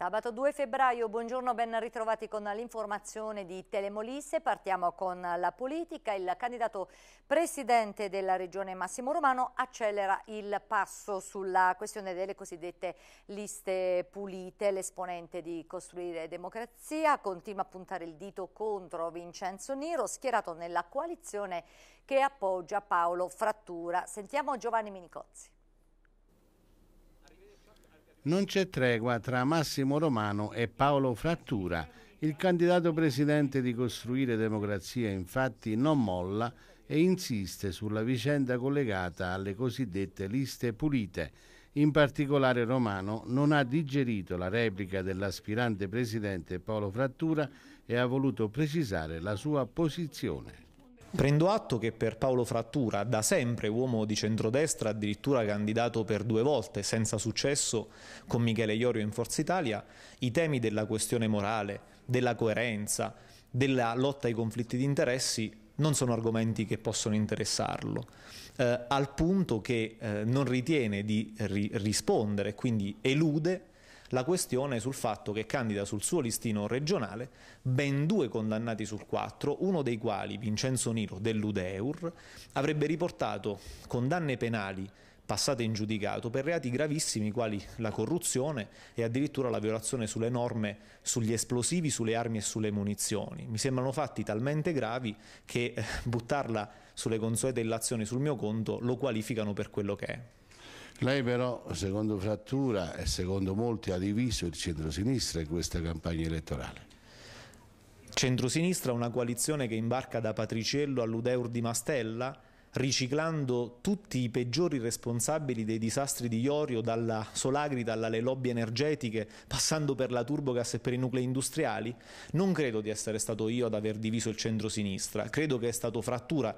Sabato 2 febbraio, buongiorno, ben ritrovati con l'informazione di Telemolisse. Partiamo con la politica. Il candidato presidente della regione Massimo Romano accelera il passo sulla questione delle cosiddette liste pulite. L'esponente di Costruire Democrazia continua a puntare il dito contro Vincenzo Niro, schierato nella coalizione che appoggia Paolo Frattura. Sentiamo Giovanni Minicozzi. Non c'è tregua tra Massimo Romano e Paolo Frattura. Il candidato presidente di Costruire Democrazia infatti non molla e insiste sulla vicenda collegata alle cosiddette liste pulite. In particolare Romano non ha digerito la replica dell'aspirante presidente Paolo Frattura e ha voluto precisare la sua posizione. Prendo atto che per Paolo Frattura, da sempre uomo di centrodestra, addirittura candidato per due volte senza successo con Michele Iorio in Forza Italia, i temi della questione morale, della coerenza, della lotta ai conflitti di interessi non sono argomenti che possono interessarlo, eh, al punto che eh, non ritiene di ri rispondere, quindi elude la questione sul fatto che candida sul suo listino regionale ben due condannati sul quattro, uno dei quali, Vincenzo Niro dell'Udeur, avrebbe riportato condanne penali passate in giudicato per reati gravissimi quali la corruzione e addirittura la violazione sulle norme sugli esplosivi, sulle armi e sulle munizioni. Mi sembrano fatti talmente gravi che eh, buttarla sulle consuete illazioni sul mio conto lo qualificano per quello che è. Lei però, secondo Frattura e secondo molti, ha diviso il centro-sinistra in questa campagna elettorale. Centrosinistra, una coalizione che imbarca da Patriciello all'Udeur di Mastella, riciclando tutti i peggiori responsabili dei disastri di Iorio, dalla Solagrita alle lobby energetiche, passando per la Turbogas e per i nuclei industriali? Non credo di essere stato io ad aver diviso il centro-sinistra, credo che è stato Frattura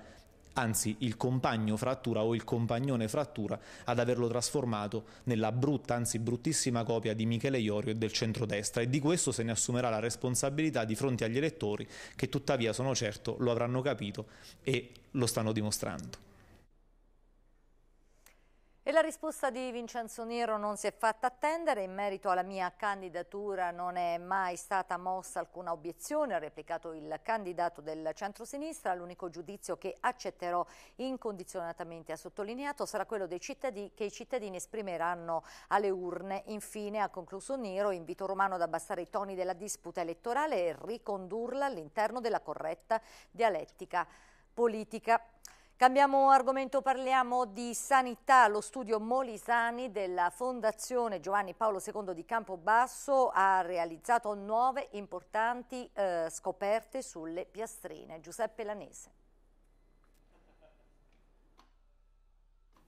anzi il compagno frattura o il compagnone frattura ad averlo trasformato nella brutta, anzi bruttissima copia di Michele Iorio e del centrodestra e di questo se ne assumerà la responsabilità di fronte agli elettori che tuttavia sono certo lo avranno capito e lo stanno dimostrando. E la risposta di Vincenzo Nero non si è fatta attendere, in merito alla mia candidatura non è mai stata mossa alcuna obiezione, ha replicato il candidato del centro-sinistra, l'unico giudizio che accetterò incondizionatamente, ha sottolineato, sarà quello cittadini, che i cittadini esprimeranno alle urne. Infine ha concluso Nero, invito Romano ad abbassare i toni della disputa elettorale e ricondurla all'interno della corretta dialettica politica. Cambiamo argomento, parliamo di sanità. Lo studio Molisani della Fondazione Giovanni Paolo II di Campobasso ha realizzato nuove importanti eh, scoperte sulle piastrine. Giuseppe Lanese.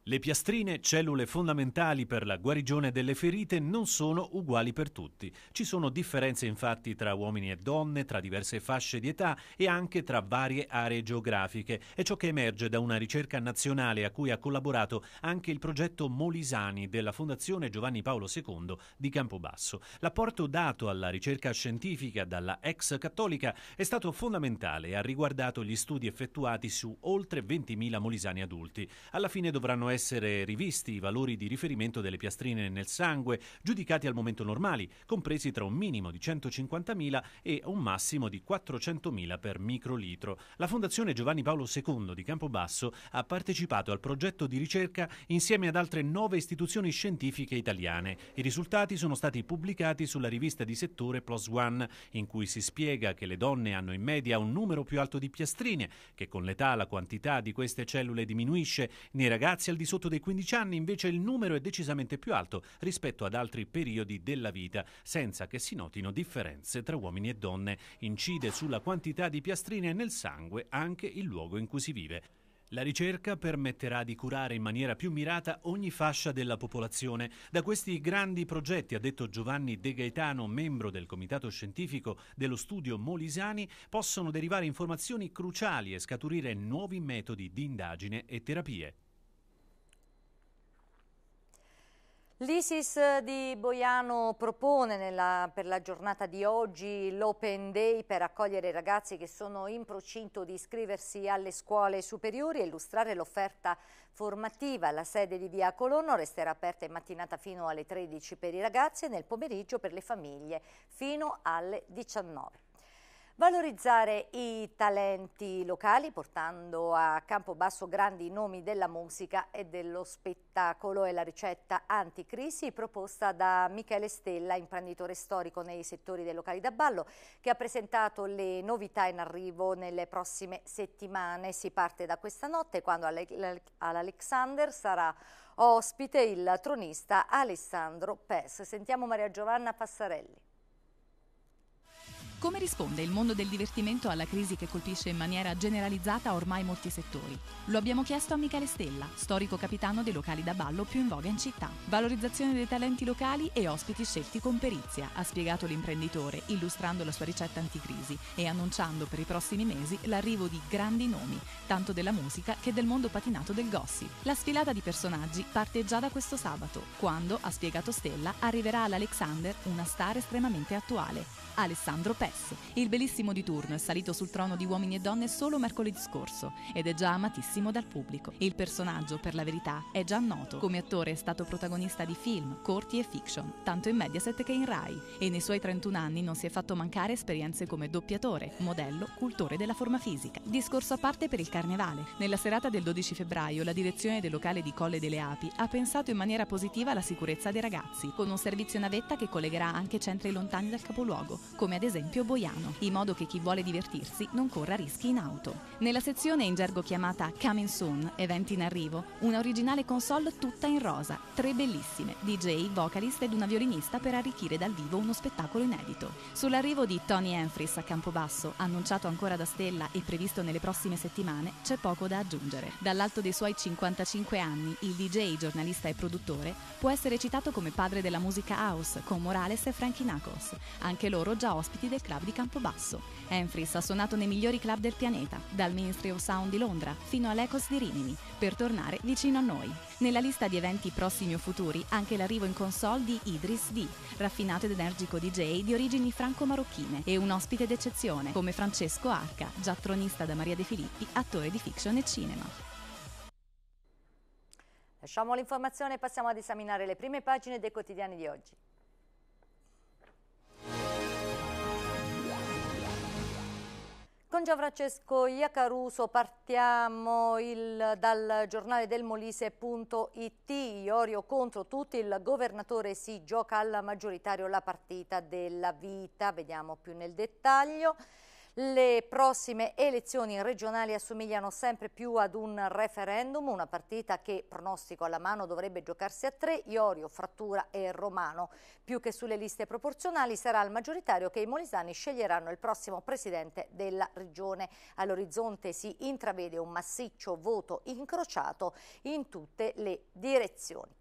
Le piastrine, cellule fondamentali per la guarigione delle ferite, non sono uguali per tutti. Ci sono differenze infatti tra uomini e donne, tra diverse fasce di età e anche tra varie aree geografiche. È ciò che emerge da una ricerca nazionale a cui ha collaborato anche il progetto Molisani della Fondazione Giovanni Paolo II di Campobasso. L'apporto dato alla ricerca scientifica dalla ex cattolica è stato fondamentale e ha riguardato gli studi effettuati su oltre 20.000 molisani adulti. Alla fine dovranno essere rivisti i valori di riferimento delle piastrine nel sangue, giudicati al momento normali, compresi tra un minimo di 150.000 e un massimo di 400.000 per microlitro. La Fondazione Giovanni Paolo II di Campobasso ha partecipato al progetto di ricerca insieme ad altre nove istituzioni scientifiche italiane. I risultati sono stati pubblicati sulla rivista di settore Plus One, in cui si spiega che le donne hanno in media un numero più alto di piastrine, che con l'età la quantità di queste cellule diminuisce, nei ragazzi al di sotto dei 15 anni invece il numero è decisamente più alto rispetto ad altri periodi della vita, senza che si notino differenze tra uomini e donne. Incide sulla quantità di piastrine nel sangue anche il luogo in cui si vive. La ricerca permetterà di curare in maniera più mirata ogni fascia della popolazione. Da questi grandi progetti, ha detto Giovanni De Gaetano, membro del comitato scientifico dello studio Molisani, possono derivare informazioni cruciali e scaturire nuovi metodi di indagine e terapie. L'ISIS di Boiano propone nella, per la giornata di oggi l'Open Day per accogliere i ragazzi che sono in procinto di iscriversi alle scuole superiori e illustrare l'offerta formativa. La sede di Via Colonno resterà aperta in mattinata fino alle 13 per i ragazzi e nel pomeriggio per le famiglie fino alle 19. Valorizzare i talenti locali portando a Campobasso grandi nomi della musica e dello spettacolo è la ricetta anticrisi proposta da Michele Stella, imprenditore storico nei settori dei locali da ballo, che ha presentato le novità in arrivo nelle prossime settimane. Si parte da questa notte quando all'Alexander sarà ospite il tronista Alessandro Pes. Sentiamo Maria Giovanna Passarelli. Come risponde il mondo del divertimento alla crisi che colpisce in maniera generalizzata ormai molti settori? Lo abbiamo chiesto a Michele Stella, storico capitano dei locali da ballo più in voga in città. Valorizzazione dei talenti locali e ospiti scelti con perizia, ha spiegato l'imprenditore, illustrando la sua ricetta anticrisi e annunciando per i prossimi mesi l'arrivo di grandi nomi, tanto della musica che del mondo patinato del gossip. La sfilata di personaggi parte già da questo sabato, quando, ha spiegato Stella, arriverà all'Alexander una star estremamente attuale, Alessandro Pes. Il bellissimo di turno è salito sul trono di uomini e donne solo mercoledì scorso ed è già amatissimo dal pubblico. Il personaggio, per la verità, è già noto. Come attore è stato protagonista di film, corti e fiction, tanto in Mediaset che in Rai, e nei suoi 31 anni non si è fatto mancare esperienze come doppiatore, modello, cultore della forma fisica. Discorso a parte per il carnevale. Nella serata del 12 febbraio la direzione del locale di Colle delle Api ha pensato in maniera positiva alla sicurezza dei ragazzi, con un servizio navetta che collegherà anche centri lontani dal capoluogo, come ad esempio Boiano, in modo che chi vuole divertirsi non corra rischi in auto. Nella sezione in gergo chiamata Coming Soon, eventi in arrivo, una originale console tutta in rosa, tre bellissime, DJ, vocalist ed una violinista per arricchire dal vivo uno spettacolo inedito. Sull'arrivo di Tony Enfris a Campobasso, annunciato ancora da Stella e previsto nelle prossime settimane, c'è poco da aggiungere. Dall'alto dei suoi 55 anni, il DJ, giornalista e produttore, può essere citato come padre della musica house, con Morales e Frankie Knuckles, anche loro già ospiti del club di Campobasso. Enfris ha suonato nei migliori club del pianeta, dal Ministry of Sound di Londra fino all'Ecos di Rimini, per tornare vicino a noi. Nella lista di eventi prossimi o futuri anche l'arrivo in console di Idris D, raffinato ed energico DJ di origini franco-marocchine e un ospite d'eccezione come Francesco Arca, già tronista da Maria De Filippi, attore di fiction e cinema. Lasciamo l'informazione e passiamo ad esaminare le prime pagine dei quotidiani di oggi. Con Gianfrancesco Iacaruso partiamo il, dal giornale del Molise.it, Iorio contro tutti, il governatore si gioca al maggioritario la partita della vita, vediamo più nel dettaglio. Le prossime elezioni regionali assomigliano sempre più ad un referendum, una partita che, pronostico alla mano, dovrebbe giocarsi a tre, Iorio, Frattura e Romano. Più che sulle liste proporzionali sarà il maggioritario che i molisani sceglieranno il prossimo presidente della regione. All'orizzonte si intravede un massiccio voto incrociato in tutte le direzioni.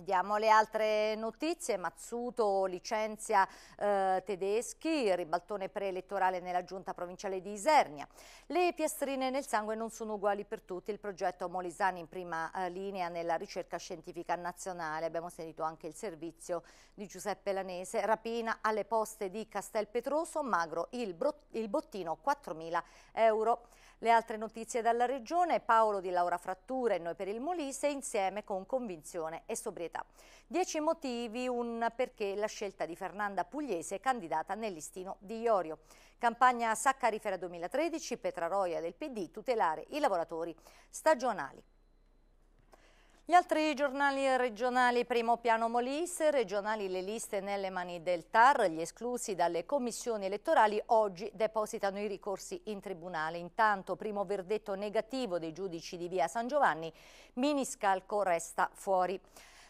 Diamo le altre notizie, Mazzuto licenzia eh, tedeschi, ribaltone preelettorale nella giunta provinciale di Isernia. Le piastrine nel sangue non sono uguali per tutti, il progetto Molisani in prima eh, linea nella ricerca scientifica nazionale, abbiamo sentito anche il servizio di Giuseppe Lanese, rapina alle poste di Castelpetroso, magro il, il bottino 4.000 euro. Le altre notizie dalla regione, Paolo di Laura Frattura e noi per il Molise insieme con convinzione e sobrietà. Dieci motivi, un perché la scelta di Fernanda Pugliese candidata nel listino di Iorio. Campagna Saccarifera 2013, Petraroia del PD, tutelare i lavoratori stagionali. Gli altri giornali regionali, primo piano Molise, regionali le liste nelle mani del TAR, gli esclusi dalle commissioni elettorali oggi depositano i ricorsi in tribunale. Intanto primo verdetto negativo dei giudici di via San Giovanni, Miniscalco resta fuori.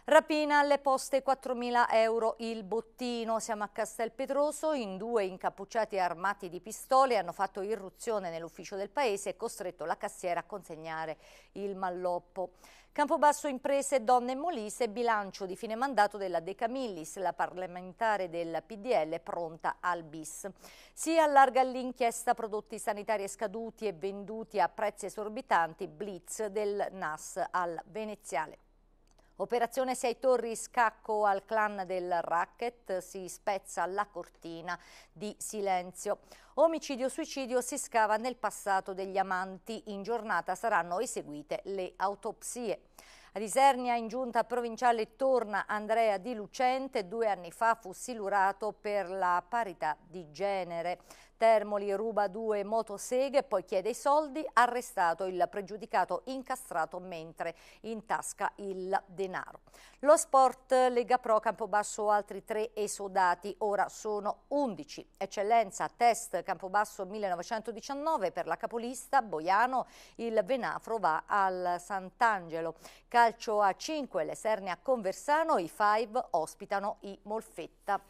Rapina alle poste 4.000 euro il bottino. Siamo a Castelpetroso, in due incappucciati armati di pistole hanno fatto irruzione nell'ufficio del paese e costretto la cassiera a consegnare il malloppo. Campobasso Imprese, Donne e Molise, bilancio di fine mandato della De Camillis, la parlamentare del PDL pronta al bis. Si allarga l'inchiesta prodotti sanitari scaduti e venduti a prezzi esorbitanti, blitz del NAS al Veneziale. Operazione 6 Torri, scacco al clan del racket, si spezza la cortina di silenzio. Omicidio-suicidio si scava nel passato degli amanti. In giornata saranno eseguite le autopsie. Ad Isernia in giunta provinciale torna Andrea Di Lucente, due anni fa fu silurato per la parità di genere. Termoli ruba due motoseghe, poi chiede i soldi, arrestato il pregiudicato incastrato mentre in tasca il denaro. Lo sport Lega Pro Campobasso altri tre esodati, ora sono 11. Eccellenza test Campobasso 1919 per la capolista Boiano, il Venafro va al Sant'Angelo. Calcio a 5, le Serne a Conversano, i Five ospitano i Molfetta.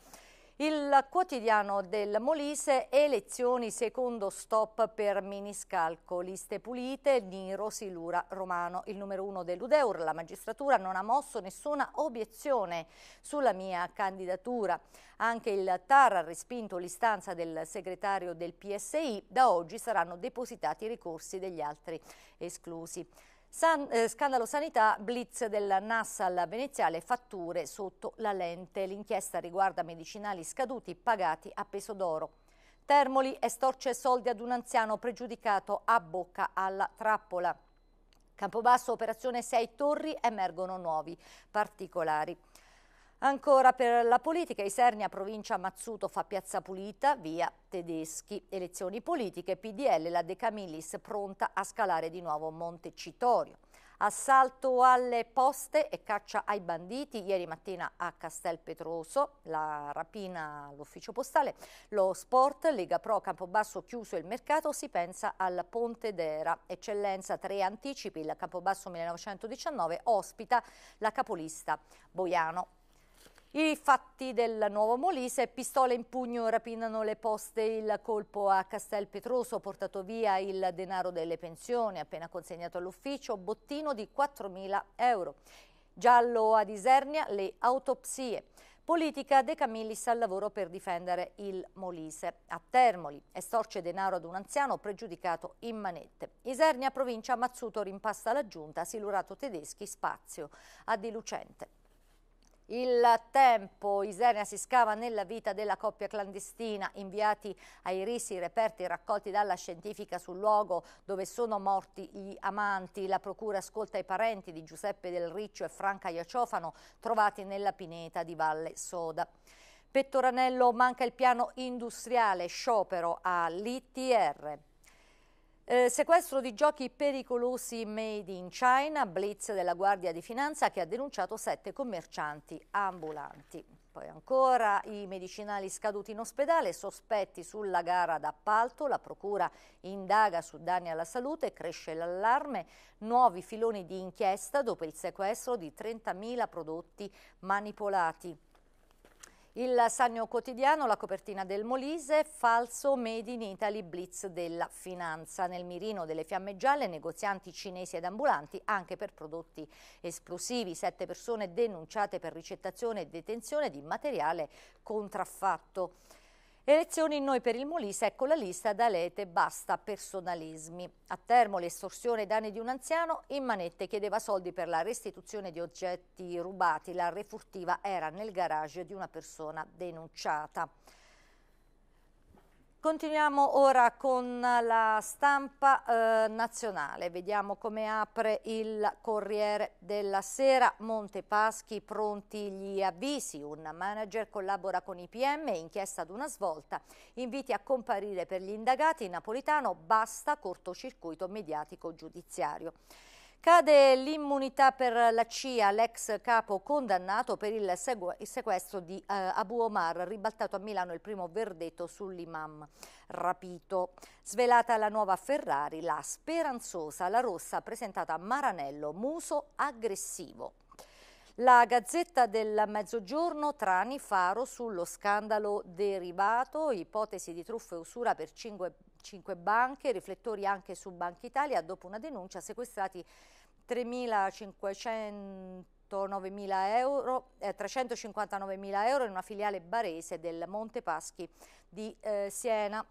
Il quotidiano del Molise, elezioni secondo stop per miniscalco, liste pulite, Niro Silura Romano, il numero uno dell'Udeur. La magistratura non ha mosso nessuna obiezione sulla mia candidatura. Anche il TAR ha respinto l'istanza del segretario del PSI. Da oggi saranno depositati i ricorsi degli altri esclusi. San, eh, scandalo sanità, blitz del Nassal veneziale, fatture sotto la lente. L'inchiesta riguarda medicinali scaduti pagati a peso d'oro. Termoli estorce soldi ad un anziano pregiudicato a bocca alla trappola. Campobasso, operazione 6 torri, emergono nuovi particolari. Ancora per la politica, Isernia, provincia Mazzuto fa piazza pulita, via Tedeschi. Elezioni politiche, PDL, la De Camillis pronta a scalare di nuovo Montecitorio. Assalto alle poste e caccia ai banditi ieri mattina a Castel Petroso, la rapina all'ufficio postale, lo sport, Lega Pro Campobasso chiuso il mercato, si pensa al Ponte d'Era, eccellenza tre anticipi, il Campobasso 1919 ospita la capolista Boiano i fatti del nuovo Molise, pistole in pugno rapinano le poste, il colpo a Castel Petroso, portato via il denaro delle pensioni appena consegnato all'ufficio, bottino di 4.000 euro. Giallo ad Isernia, le autopsie. Politica De Camillis al lavoro per difendere il Molise. A Termoli, estorce denaro ad un anziano pregiudicato in manette. Isernia, provincia, Mazzuto rimpasta la giunta, silurato tedeschi, spazio a Di Lucente. Il tempo, Isernia si scava nella vita della coppia clandestina, inviati ai risi i reperti raccolti dalla scientifica sul luogo dove sono morti gli amanti. La procura ascolta i parenti di Giuseppe Del Riccio e Franca Iacciofano trovati nella pineta di Valle Soda. Pettoranello manca il piano industriale, sciopero all'ITR. Eh, sequestro di giochi pericolosi made in China, blitz della Guardia di Finanza che ha denunciato sette commercianti ambulanti. Poi ancora i medicinali scaduti in ospedale, sospetti sulla gara d'appalto, la procura indaga su danni alla salute, cresce l'allarme, nuovi filoni di inchiesta dopo il sequestro di 30.000 prodotti manipolati. Il Sagno Quotidiano, la copertina del Molise, falso Made in Italy Blitz della finanza. Nel mirino delle fiamme gialle, negozianti cinesi ed ambulanti anche per prodotti esplosivi. Sette persone denunciate per ricettazione e detenzione di materiale contraffatto. Elezioni noi per il Molise, ecco la lista da Lete, basta personalismi. A Termoli, estorsione ai danni di un anziano, in manette chiedeva soldi per la restituzione di oggetti rubati, la refurtiva era nel garage di una persona denunciata. Continuiamo ora con la stampa eh, nazionale, vediamo come apre il Corriere della Sera, Montepaschi pronti gli avvisi, un manager collabora con i PM, inchiesta ad una svolta, inviti a comparire per gli indagati, Napolitano basta cortocircuito mediatico giudiziario. Cade l'immunità per la CIA, l'ex capo condannato per il, il sequestro di eh, Abu Omar, ribaltato a Milano il primo verdetto sull'imam rapito. Svelata la nuova Ferrari, la speranzosa, la rossa presentata a Maranello, muso aggressivo. La Gazzetta del Mezzogiorno, Trani, Faro sullo scandalo derivato, ipotesi di truffa e usura per 5 5 banche, riflettori anche su Banca Italia, dopo una denuncia sequestrati 3.500 euro, eh, 359.000 euro in una filiale barese del Monte Paschi di eh, Siena.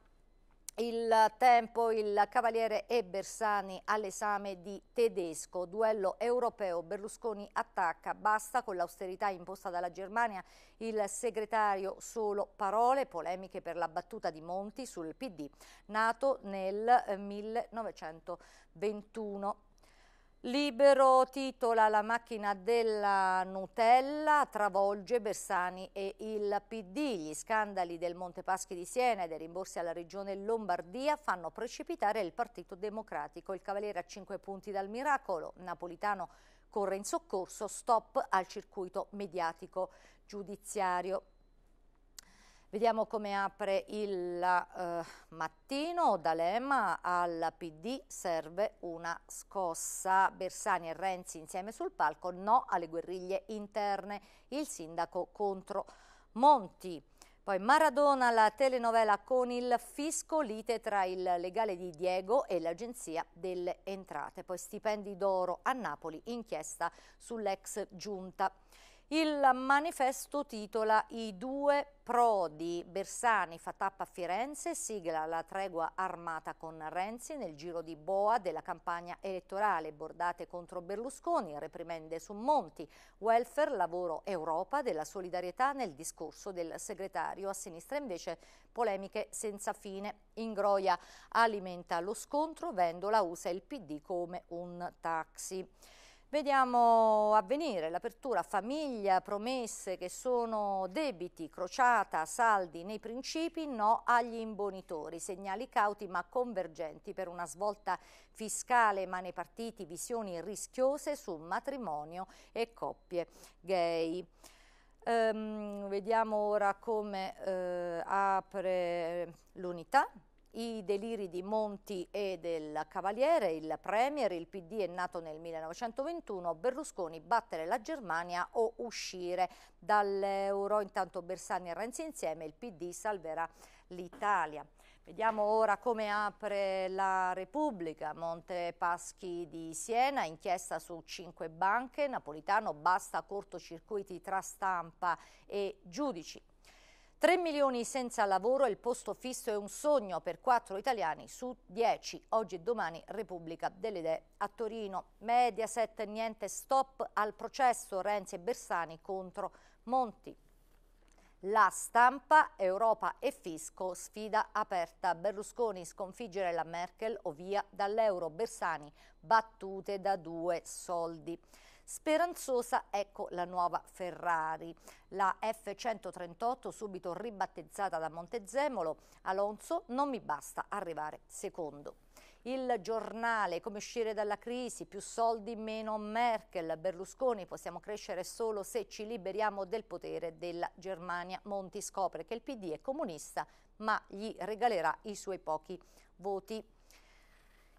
Il tempo, il Cavaliere e Bersani all'esame di Tedesco, duello europeo, Berlusconi attacca, basta con l'austerità imposta dalla Germania, il segretario solo parole, polemiche per la battuta di Monti sul PD, nato nel 1921. Libero titola La macchina della Nutella, travolge Bersani e il PD. Gli scandali del Montepaschi di Siena e dei rimborsi alla regione Lombardia fanno precipitare il Partito Democratico. Il Cavaliere a 5 punti dal miracolo. Napolitano corre in soccorso, stop al circuito mediatico giudiziario. Vediamo come apre il eh, mattino. D'Alema al PD serve una scossa. Bersani e Renzi insieme sul palco, no alle guerriglie interne. Il sindaco contro Monti. Poi Maradona, la telenovela con il fisco, lite tra il legale di Diego e l'Agenzia delle Entrate. Poi stipendi d'oro a Napoli, inchiesta sull'ex giunta. Il manifesto titola I due Prodi. Bersani fa tappa a Firenze, sigla la tregua armata con Renzi nel giro di boa della campagna elettorale, bordate contro Berlusconi, reprimende su Monti, welfare, lavoro, Europa, della solidarietà nel discorso del segretario. A sinistra invece polemiche senza fine. Ingroia alimenta lo scontro, Vendola usa il PD come un taxi. Vediamo avvenire l'apertura famiglia, promesse che sono debiti, crociata, saldi nei principi, no agli imbonitori, segnali cauti ma convergenti per una svolta fiscale ma nei partiti visioni rischiose su matrimonio e coppie gay. Um, vediamo ora come uh, apre l'unità i deliri di Monti e del Cavaliere, il Premier, il PD è nato nel 1921, Berlusconi battere la Germania o uscire dall'euro, intanto Bersani e Renzi insieme, il PD salverà l'Italia. Vediamo ora come apre la Repubblica, Monte Paschi di Siena, inchiesta su cinque banche, Napolitano basta cortocircuiti tra stampa e giudici. 3 milioni senza lavoro il posto fisso è un sogno per 4 italiani su 10. Oggi e domani Repubblica delle Idee a Torino. Mediaset niente stop al processo Renzi e Bersani contro Monti. La stampa, Europa e fisco, sfida aperta. Berlusconi sconfiggere la Merkel o via dall'euro. Bersani battute da due soldi. Speranzosa ecco la nuova Ferrari, la F138 subito ribattezzata da Montezemolo, Alonso non mi basta arrivare secondo. Il giornale, come uscire dalla crisi, più soldi, meno Merkel, Berlusconi, possiamo crescere solo se ci liberiamo del potere della Germania. Monti scopre che il PD è comunista, ma gli regalerà i suoi pochi voti.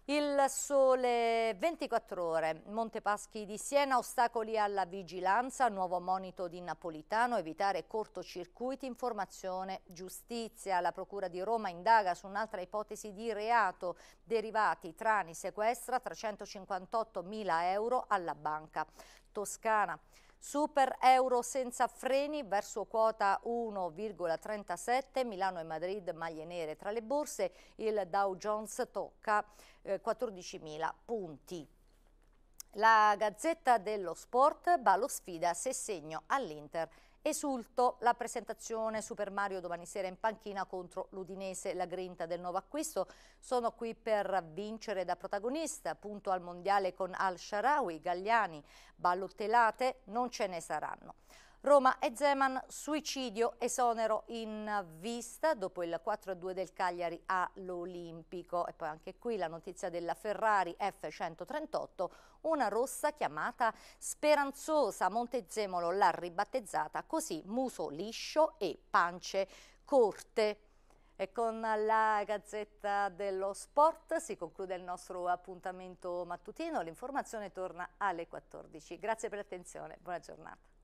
Il sole 24 ore, Montepaschi di Siena, ostacoli alla vigilanza, nuovo monito di Napolitano, evitare cortocircuiti, informazione, giustizia. La Procura di Roma indaga su un'altra ipotesi di reato, derivati, trani, sequestra 358 mila euro alla banca toscana. Super euro senza freni verso quota 1,37, Milano e Madrid maglie nere tra le borse, il Dow Jones tocca eh, 14.000 punti. La Gazzetta dello Sport, ballo sfida se segno all'Inter Esulto la presentazione Super Mario domani sera in panchina contro l'Udinese, la grinta del nuovo acquisto. Sono qui per vincere da protagonista, punto al mondiale con Al-Sharawi, Gagliani, ballottelate non ce ne saranno. Roma e Zeman, suicidio, esonero in vista dopo il 4-2 del Cagliari all'Olimpico. E poi anche qui la notizia della Ferrari F138, una rossa chiamata Speranzosa. Montezemolo l'ha ribattezzata così, muso liscio e pance corte. E con la Gazzetta dello Sport si conclude il nostro appuntamento mattutino. L'informazione torna alle 14. Grazie per l'attenzione. Buona giornata.